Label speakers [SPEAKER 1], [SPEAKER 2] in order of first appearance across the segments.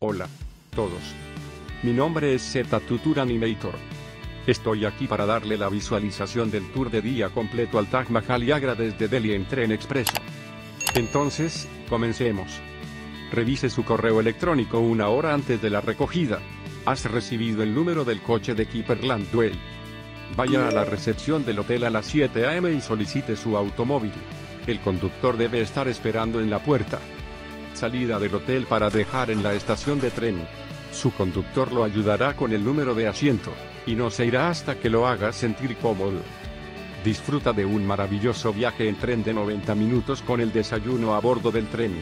[SPEAKER 1] Hola, todos. Mi nombre es Z Tutor Animator. Estoy aquí para darle la visualización del tour de día completo al Taj Mahal y desde Delhi en tren expreso. Entonces, comencemos. Revise su correo electrónico una hora antes de la recogida. Has recibido el número del coche de Keeperland Way. Vaya a la recepción del hotel a las 7 am y solicite su automóvil. El conductor debe estar esperando en la puerta. Salida del hotel para dejar en la estación de tren. Su conductor lo ayudará con el número de asiento, y no se irá hasta que lo haga sentir cómodo. Disfruta de un maravilloso viaje en tren de 90 minutos con el desayuno a bordo del tren.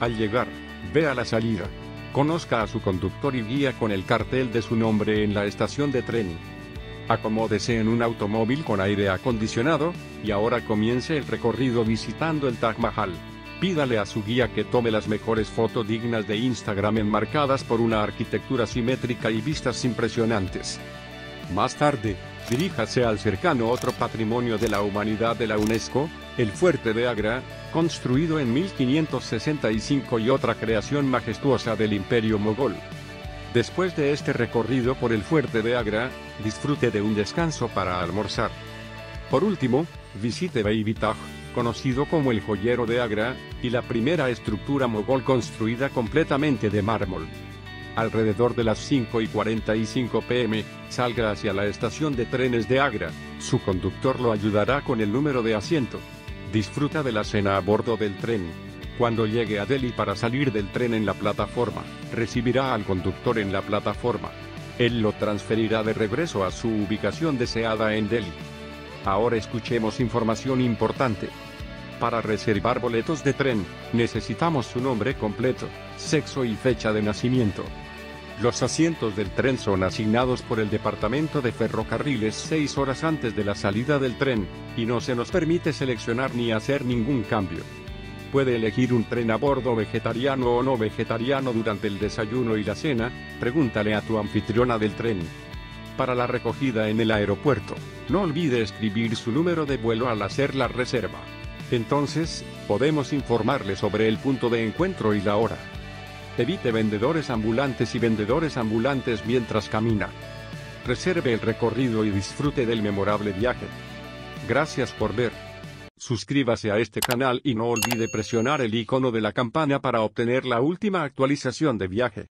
[SPEAKER 1] Al llegar, vea la salida. Conozca a su conductor y guía con el cartel de su nombre en la estación de tren. Acomódese en un automóvil con aire acondicionado, y ahora comience el recorrido visitando el Taj Mahal. Pídale a su guía que tome las mejores fotos dignas de Instagram enmarcadas por una arquitectura simétrica y vistas impresionantes. Más tarde, diríjase al cercano otro patrimonio de la humanidad de la UNESCO, el Fuerte de Agra, construido en 1565 y otra creación majestuosa del Imperio Mogol. Después de este recorrido por el Fuerte de Agra, disfrute de un descanso para almorzar. Por último, visite Baby Taj, conocido como el joyero de Agra, y la primera estructura mogol construida completamente de mármol. Alrededor de las 5 y 45 pm, salga hacia la estación de trenes de Agra, su conductor lo ayudará con el número de asiento. Disfruta de la cena a bordo del tren. Cuando llegue a Delhi para salir del tren en la plataforma, recibirá al conductor en la plataforma. Él lo transferirá de regreso a su ubicación deseada en Delhi. Ahora escuchemos información importante. Para reservar boletos de tren, necesitamos su nombre completo, sexo y fecha de nacimiento. Los asientos del tren son asignados por el Departamento de Ferrocarriles seis horas antes de la salida del tren, y no se nos permite seleccionar ni hacer ningún cambio. Puede elegir un tren a bordo vegetariano o no vegetariano durante el desayuno y la cena, pregúntale a tu anfitriona del tren. Para la recogida en el aeropuerto, no olvide escribir su número de vuelo al hacer la reserva. Entonces, podemos informarle sobre el punto de encuentro y la hora. Evite vendedores ambulantes y vendedores ambulantes mientras camina. Reserve el recorrido y disfrute del memorable viaje. Gracias por ver. Suscríbase a este canal y no olvide presionar el icono de la campana para obtener la última actualización de viaje.